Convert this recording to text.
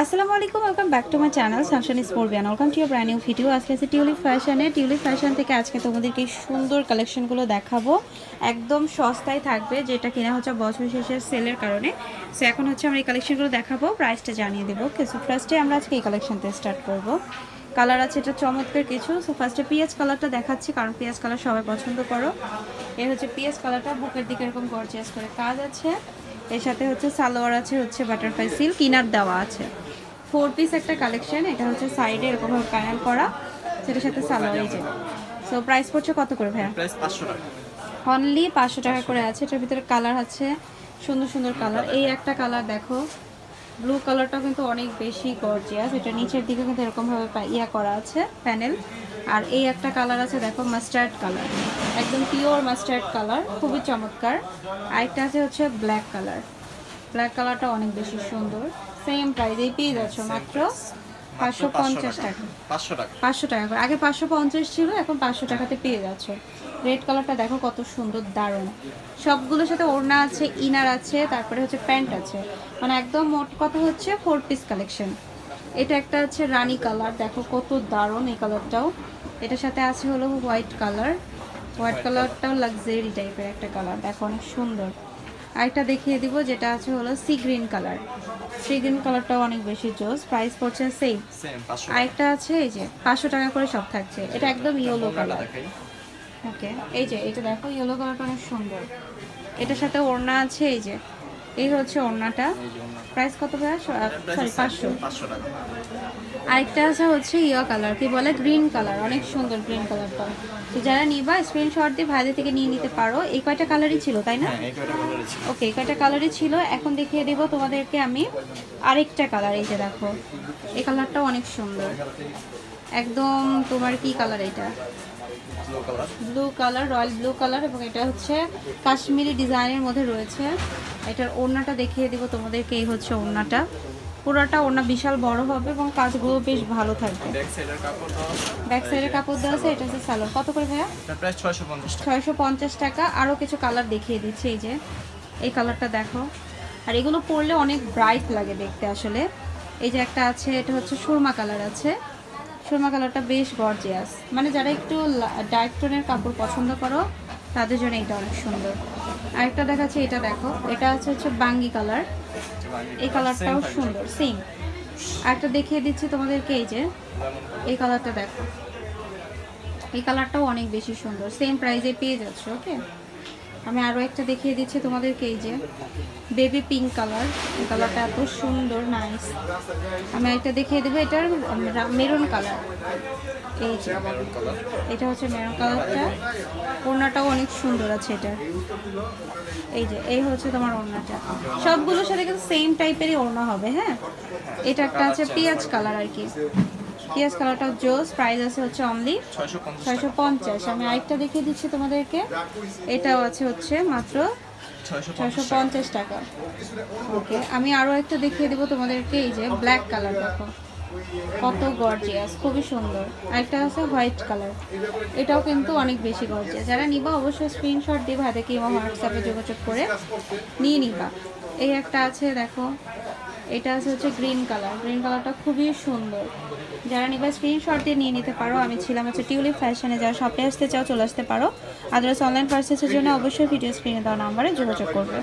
আসসালামু আলাইকুম welcome back to my channel সানশান স্পোর্বিয়ান welcome to your brand new video আজকে আছে টিউলিপ ফ্যাশনে টিউলিপ ফ্যাশন থেকে আজকে তোমাদেরকে এই সুন্দর কালেকশনগুলো দেখাবো। একদম সস্তায় থাকবে, যেটা কেনা হচ্ছে বছর শেষের সেলের কারণে। সো এখন হচ্ছে আমরা এই কালেকশনগুলো দেখাবো প্রাইসটা জানিয়ে দেবো। সো ফার্স্টে আমরা আজকে এই কালেকশনতে স্টার্ট করব। কালার আছে, এটা চমৎকার কিছু। সো ফার্স্টে পিঁয়াজ কালারটা দেখাচ্ছি, কারণ পিঁয়াজ কালার সবাই পছন্দ করো। এর হচ্ছে পিঁয়াজ কালারটা বুকের দিকে এরকম গর্জিয়াস করে কাজ আছে। এর সাথে হচ্ছে সালোয়ার আছে, হচ্ছে বাটারফ্লাই সিল্ক কিনার দেওয়া আছে। ফোর পিস একটা কালেকশন এটা হচ্ছে সাইডে এরকমভাবে প্যানেল করা সেটার সাথে সালোয়ার এই যে। সো প্রাইস পড়ছে কত করে ভাইয়া? প্রাইস পাঁচশো টাকা। অনলি পাঁচশো টাকা করে আছে এটার ভিতরে কালার আছে সুন্দর সুন্দর কালার এই একটা কালার দেখো ব্লু কালারটাও কিন্তু অনেক বেশি গর্জিয়াস এটা নিচের দিকে কিন্তু এরকমভাবে ইয়া করা আছে প্যানেল আর এই একটা কালার আছে দেখো মাস্টার্ড কালার একদম পিওর মাস্টার্ড কালার খুবই চমৎকার। আরেকটা আছে হচ্ছে ব্ল্যাক কালার ব্ল্যাক কালারটা অনেক বেশি সুন্দর। সেম প্রাইসেই পেয়ে যাচ্ছ মাত্র পাঁচশো পঞ্চাশ টাকা। পাঁচশো টাকা। পাঁচশো টাকা করে। আগে পাঁচশো পঞ্চাশ ছিল এখন পাঁচশো টাকাতে পেয়ে যাচ্ছ। রেড কালারটা দেখো কত সুন্দর দারুণ। সবগুলোর সাথে ওড়না আছে ইনার আছে তারপরে হচ্ছে প্যান্ট আছে। মানে একদম মোট কথা হচ্ছে ফোর পিস কালেকশন এটা একটা আছে রানী কালার দেখো কত দারুণ এই কালারটাও এটার সাথে আছে হলো হোয়াইট কালার হোয়াইট কালারটাও লাক্সারি টাইপের একটা কালার দেখো অনেক সুন্দর। আরেকটা দেখিয়ে দিব যেটা আছে হলো sea green colour. Sea green কালারটাও অনেক বেশি জোস প্রাইস পড়ছে সেম আরেকটা আছে এই যে পাঁচশো টাকা করে সব থাকছে। এটা একদম ইয়েলো কালার ওকে এই যে এটা দেখো ইয়েলো কালারটা অনেক সুন্দর। এটার সাথে ওড়না আছে এই যে এই হচ্ছে ওড়নাটা। প্রাইস কত ভাইয়া? সরি পাঁচশো। আরেকটা আছে হচ্ছে ইয়া কালার কি বলে? গ্রিন কালার অনেক সুন্দর গ্রিন কালারটা তো যারা নিবা স্ক্রিনশট দিয়ে ভাইদের থেকে নিয়ে নিতে পারো। এই কয়টা কালারই ছিল তাই না? হ্যাঁ এই কয়টা ওকে এই কালারই ছিল। এখন দেখিয়ে দেবো তোমাদেরকে আমি আরেকটা কালার এই যে দেখো। এই কালারটাও অনেক সুন্দর। একদম তোমার কি কালার এটা? Blue colour royal blue colour এবং এটা হচ্ছে কাশ্মীরি ডিজাইনের মধ্যে রয়েছে। এটার ওড়নাটা দেখিয়ে দিব তোমাদেরকে এই হচ্ছে ওড়নাটা। পুরোটা ওড়না বিশাল বড় হবে এবং কাজগুলো বেশ ভালো থাকবে। ব্যাক সাইডের কাপড় দেওয়া সাইডে কাপড় দেওয়া আছে এটা হচ্ছে সালোয়ার কত করে ভাইয়া? টাকা। ছয়শো পঞ্চাশ টাকা। আরও কিছু কালার দেখিয়ে দিচ্ছি এই যে। এই কালারটা দেখো। আর এগুলো পরলে অনেক ব্রাইট লাগে দেখতে আসলে। এই যে একটা আছে এটা হচ্ছে সুরমা কালার আছে। সুরমা কালারটা বেশ গর্জিয়াস মানে যারা একটু ডার্ক টোনের কাপড় পছন্দ করো, তাদের জন্য এটা অনেক সুন্দর। আরেকটা দেখাচ্ছে, এটা দেখো। এটা আছে হচ্ছে বাঙ্গি কালার। এই কালারটাও সুন্দর সেম আরেকটা দেখিয়ে দিচ্ছি তোমাদেরকে, এই যে, এই কালারটা দেখো। এই কালারটাও অনেক বেশি সুন্দর। সেম প্রাইসে পেয়ে যাচ্ছে ওকে আমি আরও একটা দেখিয়ে দিচ্ছি তোমাদেরকে এই যে। বেবি পিঙ্ক কালার এই কালারটা এত সুন্দর নাইস আমি একটা দেখিয়ে দেবো এটার মেরুন কালার এই যে এটা হচ্ছে মেরুন কালারটা ওড়নাটাও অনেক সুন্দর আছে এটা। এই যে এই হচ্ছে তোমার ওড়নাটা। সবগুলোর সাথে কিন্তু সেম টাইপেরই ওড়না হবে হ্যাঁ? এটা একটা আছে পেঁয়াজ কালার আর কি। পেঁয়াজ কালারটাও জোস প্রাইস আছে হচ্ছে অনলি ছয়শো পঞ্চাশ আমি আরেকটা দেখিয়ে দিচ্ছি তোমাদেরকে। এটাও আছে হচ্ছে মাত্র ছয়শো পঞ্চাশ টাকা। ওকে আমি আরও একটা দেখিয়ে দেবো তোমাদেরকে এই যে ব্ল্যাক কালার দেখো। কত গর্জিয়াস খুবই সুন্দর। আরেকটা আছে হোয়াইট কালার এটাও কিন্তু অনেক বেশি গর্জিয়াস যারা নিবা অবশ্যই স্ক্রিনশট দিয়ে ভাইদেরকে এবং হোয়াটসঅ্যাপে যোগাযোগ করে নিয়ে নিবা। এই একটা আছে দেখো এটা আছে হচ্ছে গ্রিন কালার গ্রিন কালারটা খুবই সুন্দর। যারা নিবা স্ক্রিনশট দিয়ে নিয়ে নিতে পারো, আমি ছিলাম হচ্ছে টিউলিপ ফ্যাশনে যারা শপে আসতে চাও, চলে আসতে পারো। আদার্স অনলাইন পার্সেসের জন্য অবশ্যই ভিডিও স্ক্রিনে দেওয়া নাম্বারে যোগাযোগ করবে।